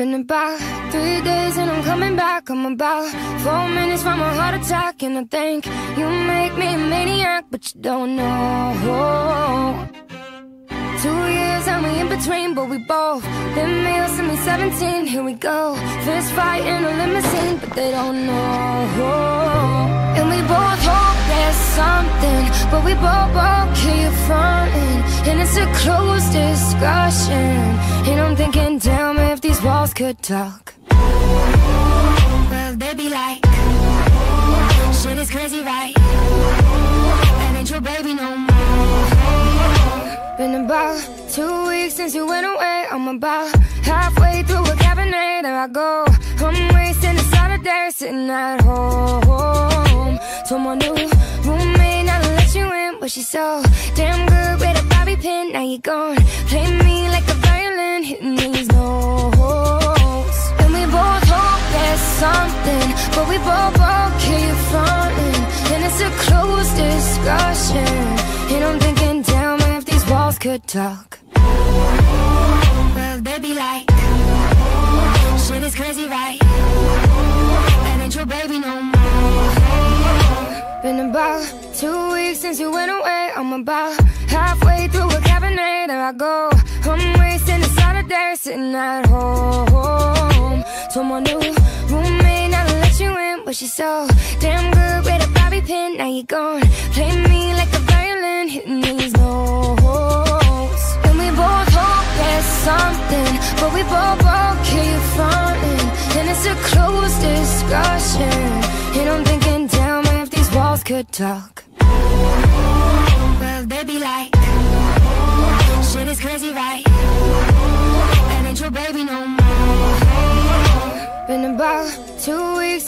Been about three days and I'm coming back. I'm about four minutes from a heart attack. And I think you make me a maniac, but you don't know. Two years and we in between, but we both been male since we 17. Here we go. Fist fight in a limousine, but they don't know. And we both hope there's something, but we both both keep fronting. And it's a closed discussion. And I'm thinking, damn, if these walls could talk. Well, they'd be like, shit is crazy, right? That ain't your baby no more. Been about two weeks since you went away. I'm about halfway through a Cabernet. There I go. I'm wasting a Saturday sitting at home. Told my new roommate not to let you in, but she's so damn good with a bobby pin. Now you're gone. Play me like a violin, hitting these notes. We both keep fronting. And it's a closed discussion. And I'm thinking, damn, if these walls could talk. Well, they'd like, shit is crazy, right? That ain't your baby no more. Been about two weeks since you went away. I'm about halfway through a Cabernet. There I go. I'm wasting a Saturday sitting at home. You in, she's so damn good with a bobby pin. Now you're gone. Play me like a violin, hitting these notes. And we both hope there's something, but we both both keep fronting. And it's a closed discussion. And I'm thinking, damn, if these walls could talk. Well, be like, shit is crazy, right?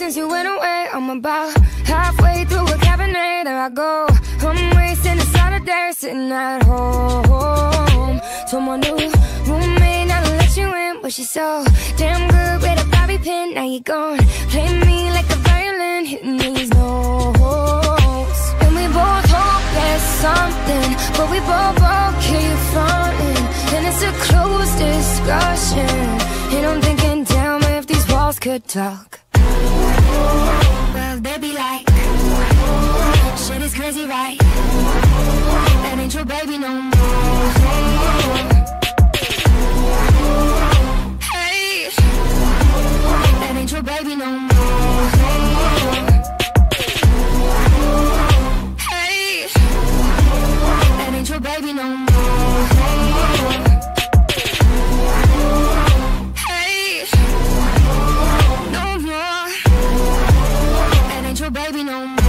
Since you went away. I'm about halfway through a Cabernet. There I go. I'm wasting a Saturday sitting at home. Told my new roommate not to let you in, but she's so damn good with a bobby pin. Now you're gone. Play me like a violin, hitting these notes. And we both hope there's something, but we both both keep fronting. And it's a closed discussion. And I'm thinking, damn, if these walls could talk. Well, they'd be like, shit is crazy, right? That ain't your baby no more. baby no more.